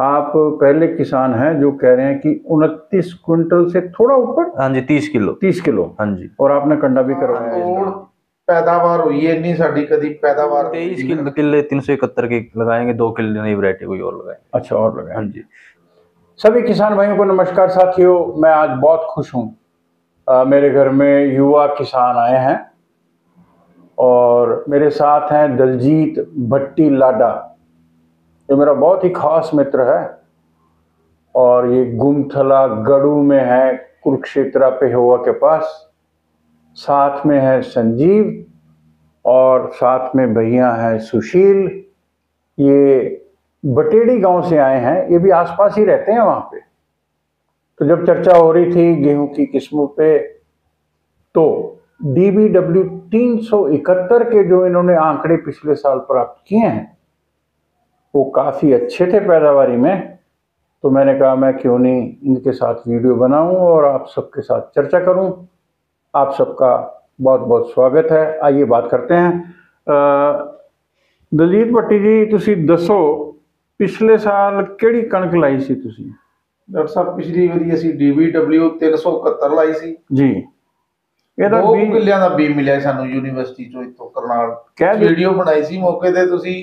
आप पहले किसान हैं जो कह रहे हैं कि उनतीस क्विंटल से थोड़ा ऊपर हाँ जी तीस किलो। तीस किलो। हाँ जी। और आपने कंडा भी करवाया पैदावार हुई है नहीं साड़ी कभी पैदावार तेईस किलो किले तीन सौ इकहत्तर के लगाएँगे दो किले नई वरायटी कोई और लगाएँगे। अच्छा और लगाए हाँ जी। सभी किसान भाइयों को नमस्कार साथियों मैं आज बहुत खुश हूँ। मेरे घर में युवा किसान आए हैं और मेरे साथ हैं दलजीत भट्टी लाडा। जो मेरा बहुत ही खास मित्र है और ये गुमथला गड़ू में है, कुरुक्षेत्रा पेहोवा के पास। साथ में है संजीव और साथ में भैया हैं सुशील। ये बटेड़ी गाँव से आए हैं, ये भी आसपास ही रहते हैं वहाँ पे। तो जब चर्चा हो रही थी गेहूँ की किस्मों पे तो डीबीडब्ल्यू 371 के जो इन्होंने आंकड़े पिछले साल प्राप्त किए हैं वो काफ़ी अच्छे थे पैदावारी में तो मैंने कहा मैं क्यों नहीं इनके साथ वीडियो बनाऊं और आप सबके साथ चर्चा करूं आप सबका बहुत बहुत स्वागत है आइए बात करते हैं अ, ਦਲਜੀਤ ਭੱਟੀ ਜੀ ਤੁਸੀਂ ਦੱਸੋ ਪਿਛਲੇ ਸਾਲ ਕਿਹੜੀ ਕਣਕ ਲਾਈ ਸੀ ਤੁਸੀਂ ਡਾਕਟਰ ਸਾਹਿਬ ਪਿਛਲੀ ਵਾਰੀ ਅਸੀਂ DBW 371 ਲਾਈ ਸੀ ਜੀ ਇਹਦਾ ਦੋ ਵੀ ਕਿੱਲਿਆਂ ਦਾ ਬੀ ਮਿਲਿਆ ਸੀ ਸਾਨੂੰ ਯੂਨੀਵਰਸਿਟੀ ਚੋਂ ਇੱਥੋਂ ਕਰਨਾਲ ਕਹਿ ਦਿਓ- ਵੀਡੀਓ ਬਣਾਈ ਸੀ ਮੌਕੇ ਤੇ ਤੁਸੀਂ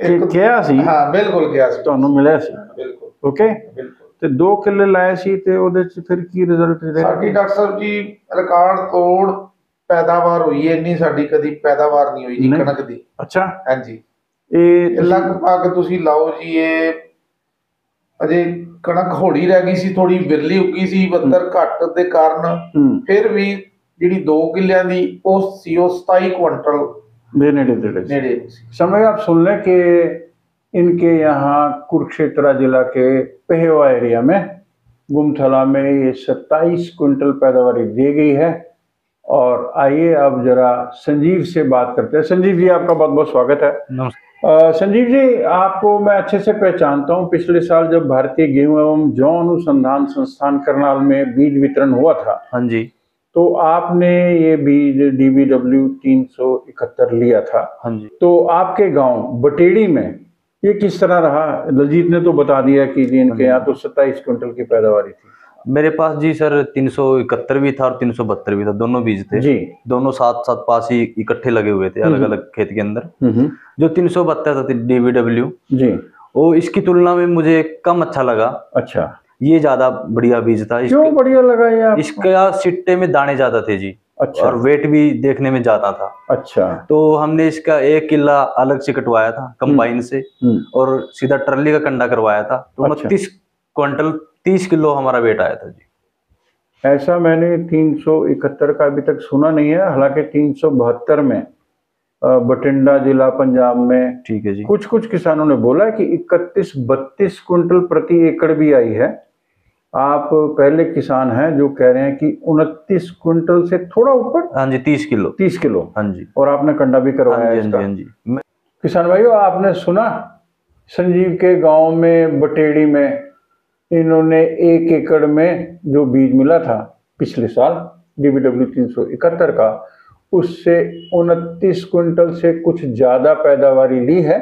ਇਹ ਕਿਹਾ ਸੀ? ਹਾਂ ਬਿਲਕੁਲ ਗਿਆ ਸੀ। ਤੁਹਾਨੂੰ ਮਿਲਿਆ ਸੀ? ਬਿਲਕੁਲ। ਓਕੇ ਬਿਲਕੁਲ। ਤੇ 2 ਕਿੱਲੇ ਲਾਏ ਸੀ ਤੇ ਉਹਦੇ ਚ ਫਿਰ ਕੀ ਰਿਜ਼ਲਟ ਸਾਡੀ ਰਿਹਾ ਡਾਕਟਰ ਸਾਹਿਬ ਜੀ ਰਿਕਾਰਡ ਤੋੜ ਪੈਦਾਵਾਰ ਹੋਈ ਹੈ ਇੰਨੀ ਸਾਡੀ ਕਦੀ ਪੈਦਾਵਾਰ ਨਹੀਂ ਹੋਈ ਜੀ। ਕਣਕ ਦੀ। ਅੱਛਾ। ਹਾਂਜੀ। ਇਹ ਲਗਭਗ ਤੁਸੀਂ ਲਾਓ ਜੀ ਇਹ ਅਜੇ ਕਣਕ ਹੋੜੀ ਰਹਿ ਗਈ ਸੀ ਥੋੜੀ ਬਿਰਲੀ ਉੱਗੀ ਸੀ ਬੱਦਰ ਘੱਟ ਦੇ ਕਾਰਨ। ਫਿਰ ਵੀ ਜਿਹੜੀ 2 ਕਿੱਲਿਆਂ ਦੀ ਉਹ ਸੀ ਉਹ 27 ਕੁਇੰਟਲ समय आप सुन लें कि इनके यहाँ कुरुक्षेत्रा जिला के पहेवा एरिया में गुमथला में ये सत्ताईस क्विंटल पैदावार दी गई है। और आइए अब जरा संजीव से बात करते हैं। संजीव जी आपका बहुत बहुत स्वागत है। नमस्कार संजीव जी आपको मैं अच्छे से पहचानता हूँ। पिछले साल जब भारतीय गेहूँ एवं जौ अनुसंधान संस्थान करनाल में बीज वितरण हुआ था हाँ जी। तो आपने ये बीज डीबीडब्ल्यू तीन सौ इकहत्तर लिया था। हाँ जी। तो आपके गाँव बटेड़ी में ये किस तरह रहा? दलजीत ने तो बता दिया कि जी इनके यहाँ तो सत्ताईस क्विंटल की पैदावार थी। मेरे पास जी सर तीन सौ इकहत्तर भी था और तीन सौ बहत्तर भी था दोनों बीज थे। जी। दोनों साथ साथ पास ही इकट्ठे लगे हुए थे अलग। अलग खेत के अंदर। हम्म, जो तीन सौ बहत्तर था डीवीडब्ल्यू जी। वो इसकी तुलना में मुझे कम अच्छा लगा। अच्छा। ये ज़्यादा बढ़िया बीज था। क्यों बढ़िया लगा ये इसका सिट्टे में दाने ज़्यादा थे जी अच्छा। और वेट भी देखने में ज़्यादा था। अच्छा। तो हमने इसका एक किला अलग से कटवाया था कंबाइन से हम्म, और सीधा ट्रली का कंडा करवाया था। तो अच्छा। उनतीस क्विंटल तीस किलो हमारा वेट आया था जी। ऐसा मैंने तीन सौ इकहत्तर का अभी तक सुना नहीं है हालाँकि तीन सौ बहत्तर में बठिंडा जिला पंजाब में ठीक है जी। कुछ कुछ किसानों ने बोला है कि इकतीस बत्तीस क्विंटल प्रति एकड़ भी आई है। आप पहले किसान हैं जो कह रहे हैं कि उनतीस कुंटल से थोड़ा ऊपर हाँ जी तीस किलो। तीस किलो। हाँ जी। और आपने कंडा भी हाँ करवाया जी है हाँ जी हाँ जी। किसान भाइयों आपने सुना? संजीव के गाँव में बटेड़ी में इन्होंने एक एकड़ में जो बीज मिला था पिछले साल डीबीडब्ल्यू तीन सौ इकहत्तर का उससे उनतीस कुंटल से कुछ ज़्यादा पैदावारी ली है।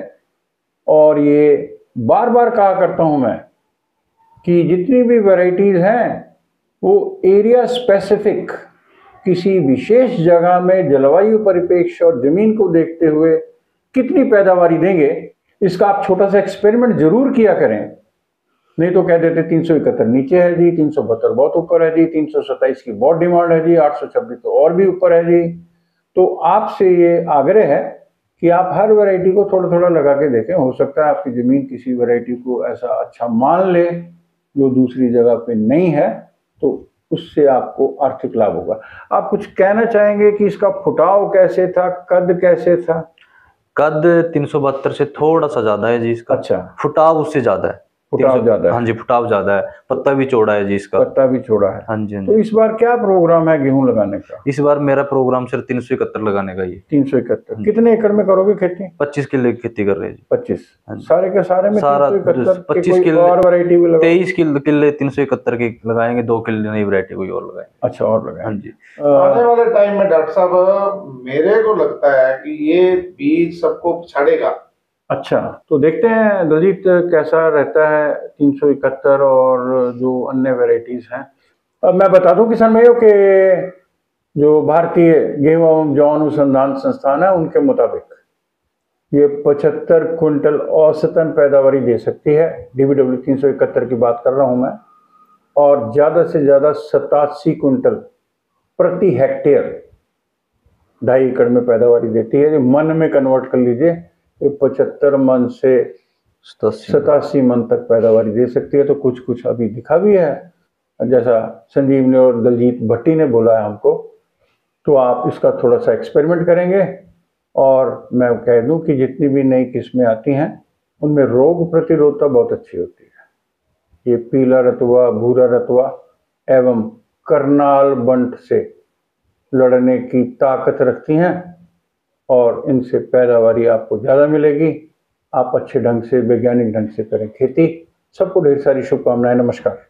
और ये बार बार कहा करता हूँ मैं कि जितनी भी वैरायटीज हैं, वो एरिया स्पेसिफिक, किसी विशेष जगह में जलवायु परिपेक्ष और ज़मीन को देखते हुए कितनी पैदावारी देंगे, इसका आप छोटा सा एक्सपेरिमेंट ज़रूर किया करें। नहीं तो कह देते तीन सौ इकहत्तर नीचे है जी, तीन सौ बहत्तर बहुत ऊपर है जी, तीन सौ सत्ताईस की बहुत डिमांड है जी, आठ सौ छब्बीस तो और भी ऊपर है जी। तो आपसे ये आग्रह है कि आप हर वैरायटी को थोड़ा थोड़ा लगा के देखें। हो सकता है आपकी ज़मीन किसी वैरायटी को ऐसा अच्छा मान ले जो दूसरी जगह पे नहीं है तो उससे आपको आर्थिक लाभ होगा। आप कुछ कहना चाहेंगे कि इसका फुटाव कैसे था कद कैसे था? कद तीन सौ बहत्तर से थोड़ा सा ज़्यादा है जी इसका। अच्छा। फुटाव उससे ज़्यादा है। फुटाव ज़्यादा है। हाँ जी फुटाव ज़्यादा है। पत्ता भी चौड़ा है जी इसका। पत्ता भी छोड़ा है। हाँ जी हाँ तो इस बार क्या प्रोग्राम है गेहूँ लगाने का? इस बार मेरा प्रोग्राम सर तीन सौ इकहत्तर लगाने का ये। तीन सौ इकहत्तर। कितने एकड़ में करोगे खेती? पच्चीस किले की खेती कर रहे हैं जी। पच्चीस। हाँ सारे के सारे में सारा 371 के 25 कोई किलो- और वैरायटी भी तेईस किले किले तीन सौ इकहत्तर के लगाएँगे दो किले नई वरायटी कोई और लगाएँगे। अच्छा और लगाए हाँ जी। आने वाले टाइम में डॉक्टर साहब मेरे को लगता है कि ये बीज सबको छाड़ेगा। अच्छा तो देखते हैं दलजीत कैसा रहता है तीन सौ इकहत्तर और जो अन्य वेराइटीज़ हैं। अब मैं बता दूँ किसान भाइयों के जो भारतीय गेहूँ एवं जौ अनुसंधान संस्थान है, उनके मुताबिक ये पचहत्तर कुंटल औसतन पैदावारी दे सकती है। डीबीडब्ल्यू तीन सौ इकहत्तर की बात कर रहा हूँ मैं। और ज़्यादा से ज़्यादा सतासी कुंटल प्रति हेक्टेयर ढाई एकड़ में पैदावारी देती है। जो मन में कन्वर्ट कर लीजिए पचहत्तर मन से सतासी मन। तक पैदावारी दे सकती है तो कुछ कुछ अभी दिखा भी है। जैसा संजीव ने और दलजीत भट्टी ने बोला है हमको तो आप इसका थोड़ा सा एक्सपेरिमेंट करेंगे। और मैं कह दूँ कि जितनी भी नई किस्में आती हैं उनमें रोग प्रतिरोधता बहुत अच्छी होती है। ये पीला रतुआ भूरा रतुआ एवं करनाल बंट से लड़ने की ताकत रखती हैं। और इनसे पैदावार आपको ज़्यादा मिलेगी। आप अच्छे ढंग से, वैज्ञानिक ढंग से करें खेती। सबको ढेर सारी शुभकामनाएँ, नमस्कार।